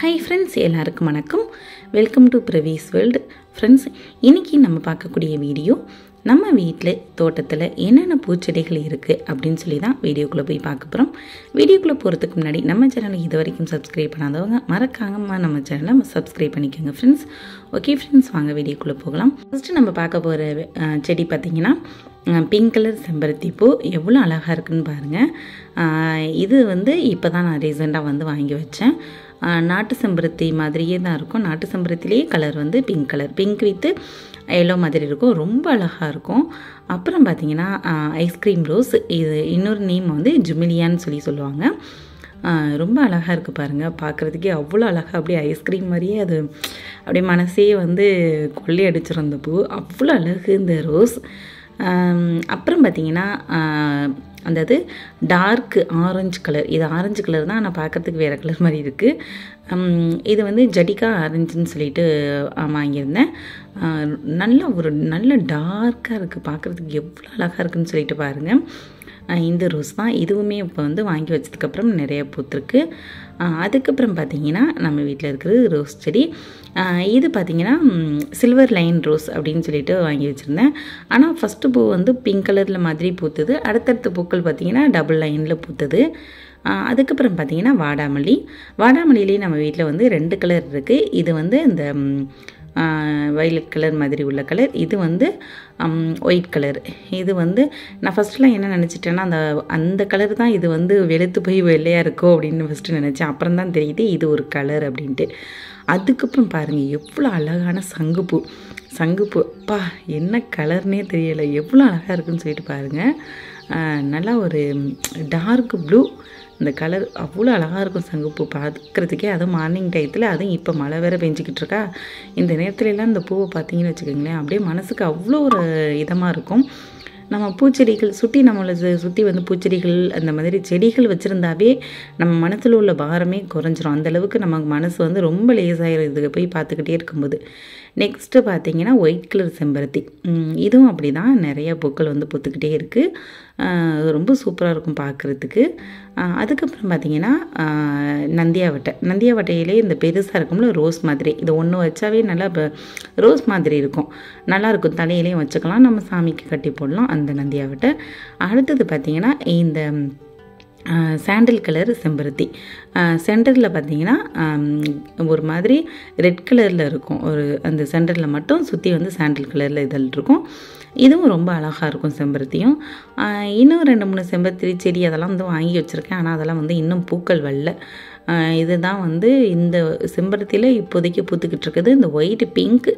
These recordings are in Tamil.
ஹாய் ஃப்ரெண்ட்ஸ் எல்லாருக்கும் வணக்கம். வெல்கம் டு பிரவீஸ் வேர்ல்டு ஃப்ரெண்ட்ஸ் இன்றைக்கி நம்ம பார்க்கக்கூடிய வீடியோ நம்ம வீட்டில் தோட்டத்தில் என்னென்ன பூச்செடிகள் இருக்குது அப்படின்னு சொல்லி தான் வீடியோக்குள்ளே போய் பார்க்க போகிறோம் வீடியோக்குள்ளே போகிறதுக்கு முன்னாடி நம்ம சேனலை இது வரைக்கும் சப்ஸ்கிரைப் பண்ணாதவங்க மறக்காம நம்ம சேனலை சப்ஸ்கிரைப் பண்ணிக்கோங்க ஃப்ரெண்ட்ஸ் ஓகே ஃப்ரெண்ட்ஸ் வாங்க வீடியோக்குள்ளே போகலாம். ஃபஸ்ட்டு நம்ம பார்க்க போகிற செடி பார்த்திங்கன்னா பிங்க் கலர் செம்பருத்தி பூ. எவ்வளோ அழகாக இருக்குன்னு பாருங்கள் இது வந்து இப்போ தான் நான் ரீசெண்டாக வந்து வாங்கி வச்சேன். நாட்டு செம்பருத்தி மாதிரியே தான் இருக்கும். நாட்டு செம்பருத்திலேயே கலர் வந்து pink colour pink with yellow மாதிரி இருக்கும். ரொம்ப அழகாக இருக்கும். அப்புறம் பார்த்திங்கன்னா ஐஸ்கிரீம் ரோஸ் இது இன்னொரு நேம் வந்து ஜுமிலியான்னு சொல்லி சொல்லுவாங்க. ரொம்ப அழகாக இருக்குது பாருங்கள் பார்க்குறதுக்கே அவ்வளோ அழகாக அப்படியே ஐஸ்கிரீம் மாதிரியே அது அப்படியே மனசே வந்து கொள்ளை அடிச்சிருந்த பூ. அவ்வளோ அழகு இந்த ரோஸ் அப்புறம் பார்த்திங்கன்னா அந்த அது டார்க் ஆரஞ்சு கலர் இது ஆரஞ்சு கலர் தான் ஆனால் பார்க்குறதுக்கு வேறு கலர் மாதிரி இருக்குது இது வந்து ஜடிகா ஆரஞ்சுன்னு சொல்லிட்டு வாங்கியிருந்தேன். நல்ல ஒரு நல்ல டார்க்காக இருக்குது பார்க்குறதுக்கு எவ்வளோ அழகாக இருக்குன்னு சொல்லிட்டு பாருங்கள் இந்த ரோஸ் தான் இதுவுமே இப்போ வந்து வாங்கி வச்சதுக்கப்புறம் நிறைய பூத்துருக்கு. அதுக்கப்புறம் பார்த்திங்கன்னா நம்ம வீட்டில் இருக்கிறது ரோஸ் செடி. இது பார்த்திங்கன்னா சில்வர் லைன் ரோஸ் அப்படின்னு சொல்லிட்டு வாங்கி வச்சுருந்தேன். ஆனால் ஃபஸ்ட்டு பூ வந்து பிங்க் கலரில் மாதிரி பூத்துது. அடுத்தடுத்த பூக்கள் பார்த்திங்கன்னா டபுள் லைனில் பூத்துது. அதுக்கப்புறம் பார்த்திங்கன்னா வாடாமல்லி. வாடாமல்லிலேயே நம்ம வீட்டில் வந்து ரெண்டு கலர் இருக்குது இது வந்து இந்த வயலட் கலர் மாதிரி உள்ள கலர் இது வந்து ஒயிட் கலர் இது வந்து நான் ஃபஸ்ட்டுலாம் என்ன நினச்சிட்டேன்னா அந்த அந்த கலர் தான் இது வந்து வெளுத்து போய் வெள்ளையாக இருக்கோ அப்படின்னு ஃபஸ்ட்டு நினச்சேன். அப்புறம் தான் தெரியுது இது ஒரு கலர் அப்படின்ட்டு. அதுக்கப்புறம் பாருங்கள் எவ்வளோ அழகான சங்குப்பூ சங்குப்பூ அப்பா என்ன கலர்னே தெரியலை. எவ்வளோ அழகாக இருக்குன்னு சொல்லிட்டு பாருங்கள் நல்லா ஒரு டார்க் ப்ளூ அந்த கலர் அவ்வளோ அழகாக இருக்கும் சங்குப்பூ பார்க்குறதுக்கே. அதுவும் மார்னிங் டயத்தில் அதுவும் இப்போ மழை வேறு பெஞ்சிக்கிட்டு இருக்கா. இந்த நேரத்துலலாம் இந்த பூவை பார்த்தீங்கன்னு வச்சுக்கோங்களேன் அப்படியே மனசுக்கு அவ்வளோ ஒரு இதமாக இருக்கும். நம்ம பூச்செடிகள் சுற்றி நம்மளை சுற்றி வந்து பூச்செடிகள் அந்த மாதிரி செடிகள் வச்சுருந்தாவே நம்ம மனசில் உள்ள பாரமே குறைஞ்சிரும். அந்தளவுக்கு நமக்கு மனசு வந்து ரொம்ப லேசாகிடும் இதுக்கு போய் பார்த்துக்கிட்டே இருக்கும்போது. நெக்ஸ்ட்டு பார்த்தீங்கன்னா ஒயிட் கலர் செம்பருத்தி. இதுவும் அப்படி தான் நிறைய பூக்கள் வந்து பூத்துக்கிட்டே இருக்குது ரொம்ப சூப்பராக இருக்கும் பார்க்குறதுக்கு அதுக்கப்புறம் பார்த்திங்கன்னா நந்தியாவட்டை. நந்தியாவட்டையிலே இந்த பெருசாக இருக்கும்ல ரோஸ் மாதிரி. இது ஒன்று வச்சாவே நல்லா ரோஸ் மாதிரி இருக்கும். நல்லாயிருக்கும் தலையிலையும் வச்சுக்கலாம். நம்ம சாமிக்கு கட்டி போடலாம் அந்த நந்தியாவட்டை. அடுத்தது பார்த்திங்கன்னா இந்த சாண்டில் கலர் செம்பருத்தி. சென்டரில் பார்த்தீங்கன்னா ஒரு மாதிரி ரெட் கலரில் இருக்கும். ஒரு அந்த சென்டரில் மட்டும் சுற்றி வந்து சாண்டில் கலரில் இதழ் இருக்கும். இதுவும் ரொம்ப அழகாக இருக்கும் செம்பருத்தியும். இன்னும் ரெண்டு மூணு செம்பருத்தி செடி அதெல்லாம் வந்து வாங்கி வச்சுருக்கேன். ஆனால் அதெல்லாம் வந்து இன்னும் பூக்கள் வரல. இதுதான் வந்து இந்த செம்பருத்தியில் இப்போதைக்கு பூத்துக்கிட்டு இருக்குது. இந்த ஒயிட் பிங்க்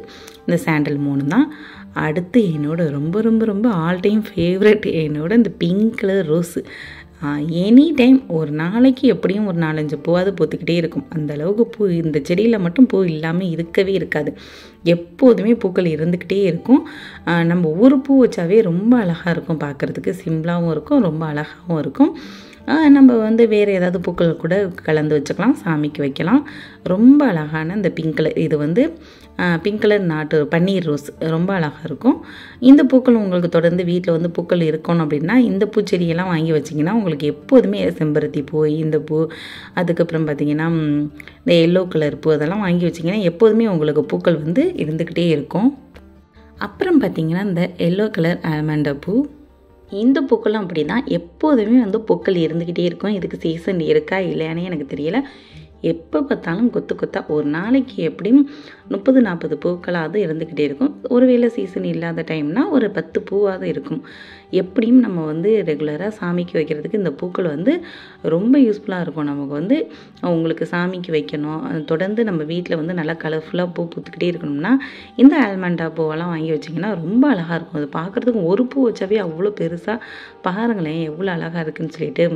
இந்த சாண்டல் மூணு தான். அடுத்து என்னோட ரொம்ப ரொம்ப ரொம்ப ஆல் டைம் ஃபேவரட் என்னோட இந்த pink colour rose any time ஒரு நாளைக்கு எப்படியும் ஒரு நாலஞ்சு பூவாவது பூத்துக்கிட்டே இருக்கும். அந்த அளவுக்கு பூ இந்த செடியில் மட்டும் பூ இல்லாமல் இருக்கவே இருக்காது. எப்போதுமே பூக்கள் இருந்துக்கிட்டே இருக்கும். நம்ம ஒரு பூ வச்சாவே ரொம்ப அழகாக இருக்கும் பார்க்குறதுக்கு சிம்பிளாகவும் இருக்கும் ரொம்ப அழகாகவும் இருக்கும். நம்ம வந்து வேறு ஏதாவது பூக்கள் கூட கலந்து வச்சுக்கலாம் சாமிக்கு வைக்கலாம். ரொம்ப அழகான இந்த பிங்க் கலர் இது வந்து பிங்க் கலர் நாட்டு பன்னீர் ரோஸ் ரொம்ப அழகாக இருக்கும். இந்த பூக்கள் உங்களுக்கு தொடர்ந்து வீட்டில் வந்து பூக்கள் இருக்கணும் அப்படின்னா இந்த பூச்செடியெல்லாம் வாங்கி வச்சிங்கன்னா உங்களுக்கு எப்போதுமே செம்பருத்தி பூ இந்த பூ அதுக்கப்புறம் பார்த்திங்கன்னா இந்த எல்லோ கலர் பூ அதெல்லாம் வாங்கி வச்சிங்கன்னா எப்போதுமே உங்களுக்கு பூக்கள் வந்து இருந்துக்கிட்டே இருக்கும். அப்புறம் பார்த்திங்கன்னா இந்த எல்லோ கலர் ஆல்மண்டா பூ இந்த பூக்களும் அப்படி தான் எப்போதுமே வந்து பூக்கள் இருந்துக்கிட்டே இருக்கும். இதுக்கு சீசன் இருக்கா இல்லையானே எனக்கு தெரியல. எப்போ பார்த்தாலும் கொத்து கொத்தாக ஒரு நாளைக்கு எப்படியும் முப்பது நாற்பது பூக்களாவது இருந்துக்கிட்டே இருக்கும். ஒருவேளை சீசன் இல்லாத டைம்னால் ஒரு பத்து பூவாவது இருக்கும். எப்படியும் நம்ம வந்து ரெகுலராக சாமிக்கு வைக்கிறதுக்கு இந்த பூக்கள் வந்து ரொம்ப யூஸ்ஃபுல்லாக இருக்கும். நமக்கு வந்து உங்களுக்கு சாமிக்கு வைக்கணும். தொடர்ந்து நம்ம வீட்டில் வந்து நல்லா கலர்ஃபுல்லாக பூ பூத்துக்கிட்டே இருக்கணும்னா இந்த ஆல்மண்டா பூவெல்லாம் வாங்கி வச்சிங்கன்னா ரொம்ப அழகாக இருக்கும். அது பார்க்குறதுக்கு ஒரு பூ வச்சாவே அவ்வளோ பெருசாக பாருங்களேன் எவ்வளோ அழகாக இருக்குன்னு சொல்லிட்டு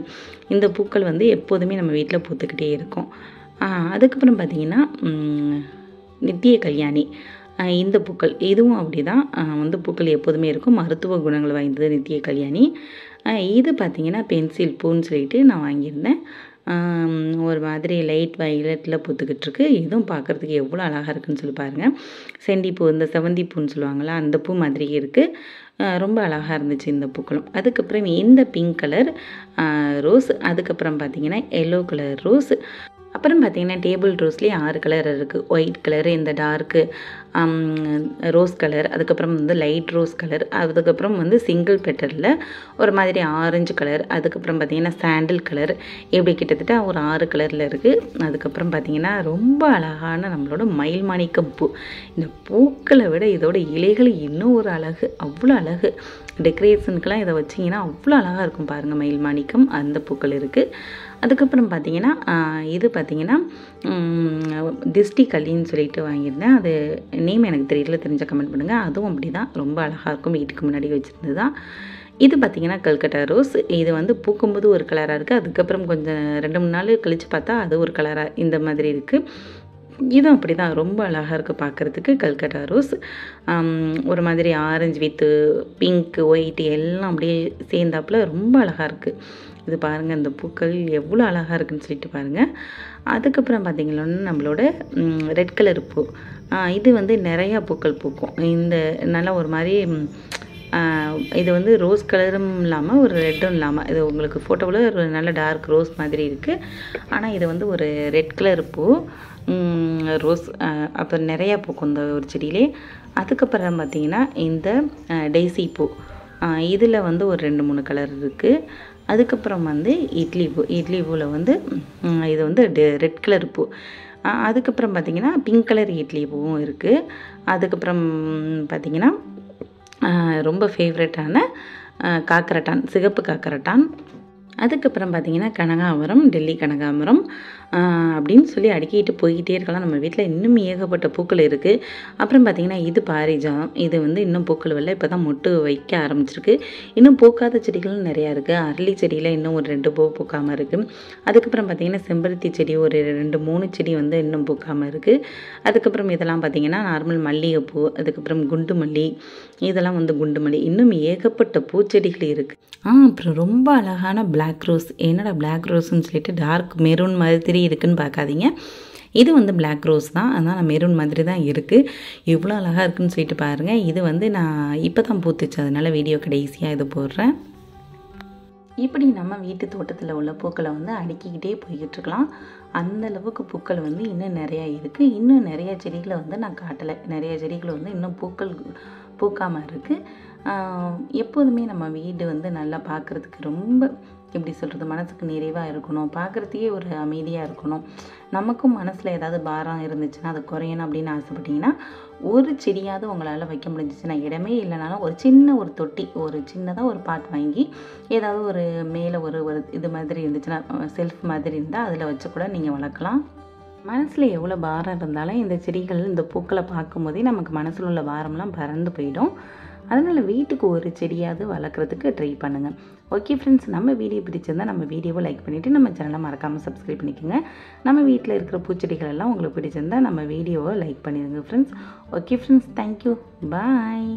இந்த பூக்கள் வந்து எப்போதுமே நம்ம வீட்டில் பூத்துக்கிட்டே இருக்கும். அதுக்கப்புறம் பார்த்திங்கன்னா நித்திய கல்யாணி. இந்த பூக்கள் இதுவும் அப்படி தான் வந்து பூக்கள் எப்போதுமே இருக்கும். மருத்துவ குணங்கள் வாய்ந்தது நித்திய கல்யாணி. இது பார்த்திங்கன்னா பென்சில் பூன்னு சொல்லிட்டு நான் வாங்கியிருந்தேன். ஒரு மாதிரி லைட் வயலட்டில் பூத்துக்கிட்டு இருக்கு. இதுவும் பார்க்குறதுக்கு எவ்வளோ அழகாக இருக்குன்னு சொல்லி பாருங்கள் செண்டிப்பூ இந்த செவந்தி பூன்னு சொல்லுவாங்களா அந்த பூ மாதிரியே இருக்குது ரொம்ப அழகாக இருந்துச்சு இந்த பூக்களும். அதுக்கப்புறம் இந்த பிங்க் கலர் ரோஸ் அதுக்கப்புறம் பார்த்திங்கன்னா எல்லோ கலர் ரோஸ் அப்புறம் பார்த்திங்கன்னா டேபிள் ரோஸ்லேயே ஆறு கலர் இருக்குது ஒயிட் கலரு இந்த டார்க்கு ரோஸ் கலர் அதுக்கப்புறம் வந்து லைட் ரோஸ் கலர் அதுக்கப்புறம் வந்து சிங்கிள் பெட்டரில் ஒரு மாதிரி ஆரஞ்சு கலர் அதுக்கப்புறம் பார்த்திங்கன்னா சாண்டில் கலர் இப்படி கிட்டத்தட்ட ஒரு ஆறு கலரில் இருக்குது அதுக்கப்புறம் பார்த்திங்கன்னா ரொம்ப அழகான நம்மளோட மயில் மாணிக்கம் பூ. இந்த பூக்களை விட இதோட இலைகள் இன்னும் ஒரு அழகு அவ்வளோ அழகு. டெக்கரேஷனுக்கெல்லாம் இதை வச்சிங்கன்னா அவ்வளோ அழகாக இருக்கும் பாருங்கள் மயில் மாணிக்கம் அந்த பூக்கள் இருக்குது அதுக்கப்புறம் பார்த்தீங்கன்னா இது பார்த்தீங்கன்னா திஷ்டி கல்லின்னு சொல்லிட்டு வாங்கியிருந்தேன். அது நேம் எனக்கு தெரியல தெரிஞ்ச கமெண்ட் பண்ணுங்கள் அதுவும் அப்படி தான் ரொம்ப அழகாக இருக்கும். வீட்டுக்கு முன்னாடி வச்சுருந்து தான் இது பார்த்திங்கன்னா கல்கட்டா ரோஸ். இது வந்து பூக்கும்போது ஒரு கலராக இருக்குது அதுக்கப்புறம் கொஞ்சம் ரெண்டு மூணு நாள் கழித்து பார்த்தா அது ஒரு கலராக இந்த மாதிரி இருக்குது இதுவும் அப்படி தான் ரொம்ப அழகாக இருக்குது பார்க்குறதுக்கு கல்கட்டா ரோஸ். ஒரு மாதிரி ஆரஞ்சு வித்து பிங்க்கு ஒயிட் எல்லாம் அப்படியே சேர்ந்தாப்புல ரொம்ப அழகாக இருக்குது இது பாருங்கள் இந்த பூக்கள் எவ்வளோ அழகாக இருக்குன்னு சொல்லிட்டு பாருங்கள் அதுக்கப்புறம் பார்த்திங்கன்னா நம்மளோட ரெட் கலர் பூ. இது வந்து நிறையா பூக்கள் பூக்கும். இந்த நல்லா ஒரு மாதிரி இது வந்து ரோஸ் கலரும் இல்லாமல் ஒரு ரெட்டும் இல்லாமல் இது உங்களுக்கு ஃபோட்டோவில் ஒரு நல்ல டார்க் ரோஸ் மாதிரி இருக்குது ஆனால் இது வந்து ஒரு ரெட் கலர் பூ. ரோஸ் அப்புறம் நிறையா பூக்கும் இந்த ஒரு செடியிலே. அதுக்கப்புறம் பார்த்திங்கன்னா இந்த டெய்ஸி பூ. இதில் வந்து ஒரு ரெண்டு மூணு கலர் இருக்குது அதுக்கப்புறம் வந்து இட்லி பூ. இட்லி பூவில் வந்து இது வந்து ரெட் கலர் பூ. அதுக்கப்புறம் பார்த்திங்கன்னா பிங்க் கலர் இட்லி பூவும் இருக்குது அதுக்கப்புறம் பார்த்திங்கன்னா ரொம்ப ஃபேவரட்டான காக்கரட்டான் சிகப்பு காக்கரட்டான். அதுக்கப்புறம் பார்த்திங்கன்னா கனகாமரம் டெல்லி கனகாமரம். அப்படின்னு சொல்லி அடுக்கிட்டு போய்கிட்டே இருக்கலாம். நம்ம வீட்டில் இன்னும் ஏகப்பட்ட பூக்கள் இருக்குது அப்புறம் பார்த்திங்கன்னா இது பாரிஜாதம். இது வந்து இன்னும் பூக்கள் வரல. இப்போ தான் மொட்டு வைக்க ஆரம்பிச்சிருக்கு. இன்னும் பூக்காத செடிகளும் நிறையா இருக்குது அரளி செடியில் இன்னும் ஒரு ரெண்டு பூ பூக்காமல் இருக்குது அதுக்கப்புறம் பார்த்திங்கன்னா செம்பருத்தி செடி ஒரு ரெண்டு மூணு செடி வந்து இன்னும் பூக்காமல் இருக்குது அதுக்கப்புறம் இதெல்லாம் பார்த்திங்கன்னா நார்மல் மல்லிகைப்பூ அதுக்கப்புறம் குண்டு மல்லி இதெல்லாம் வந்து குண்டு மல்லி. இன்னும் ஏகப்பட்ட பூச்செடிகள் இருக்குது ஆ அப்புறம் ரொம்ப அழகான பிளாக் ரோஸ் என்னடா பிளாக் ரோஸ்ன்னு சொல்லிட்டு டார்க் மெரூன் மாதிரி இருக்குன்னு பார்க்காதீங்க. இது வந்து பிளாக் ரோஸ் தான். அதனால் மெரூன் மாதிரி தான் இருக்குது இவ்வளோ அழகாக இருக்குன்னு சொல்லிட்டு பாருங்கள் இது வந்து நான் இப்போ தான் பூத்துச்சு. அதனால் வீடியோ கடைசியாக இது போடுறேன். இப்படி நம்ம வீட்டு தோட்டத்தில் உள்ள பூக்களை வந்து அடுக்கிக்கிட்டே போய்கிட்டுருக்கலாம் அந்த அளவுக்கு பூக்கள் வந்து இன்னும் நிறையா இருக்குது இன்னும் நிறைய செடிகளை வந்து நான் காட்டலை. நிறைய செடிகளை வந்து இன்னும் பூக்கள் பூக்காமல் இருக்குது எப்போதுமே நம்ம வீடு வந்து நல்லா பார்க்குறதுக்கு ரொம்ப எப்படி சொல்கிறது மனசுக்கு நிறைவாக இருக்கணும் பார்க்குறதுக்கே ஒரு அமைதியாக இருக்கணும். நமக்கும் மனசில் ஏதாவது பாரம் இருந்துச்சுன்னா அது குறையணும் அப்படின்னு ஆசைப்பட்டீங்கன்னா ஒரு செடியாவது உங்களால் வைக்க முடிஞ்சிச்சுன்னா இடமே இல்லைனாலும் ஒரு சின்ன ஒரு தொட்டி ஒரு சின்னதாக ஒரு பாட் வாங்கி ஏதாவது ஒரு மேலே ஒரு ஒரு இது மாதிரி இருந்துச்சுன்னா செல்ஃப் மாதிரி இருந்தால் அதில் வச்சு கூட நீங்கள் வளர்க்கலாம். மனசில் எவ்வளோ பாரம் இருந்தாலும் இந்த செடிகள் இந்த பூக்களை பார்க்கும்போதே நமக்கு மனசில் உள்ள பாரம்லாம் பறந்து போயிடும். அதனால் வீட்டுக்கு ஒரு செடியாவது வளர்க்குறதுக்கு ட்ரை பண்ணுங்கள் ஓகே ஃப்ரெண்ட்ஸ் நம்ம வீடியோ பிடிச்சிருந்தால் நம்ம வீடியோவை லைக் பண்ணிவிட்டு நம்ம சேனலை மறக்காமல் சப்ஸ்கிரைப் பண்ணிக்கோங்க. நம்ம வீட்டில் இருக்கிற பூச்செடிகள் எல்லாம் உங்களுக்கு பிடிச்சிருந்தா நம்ம வீடியோவை லைக் பண்ணிடுங்க friends okay friends thank you bye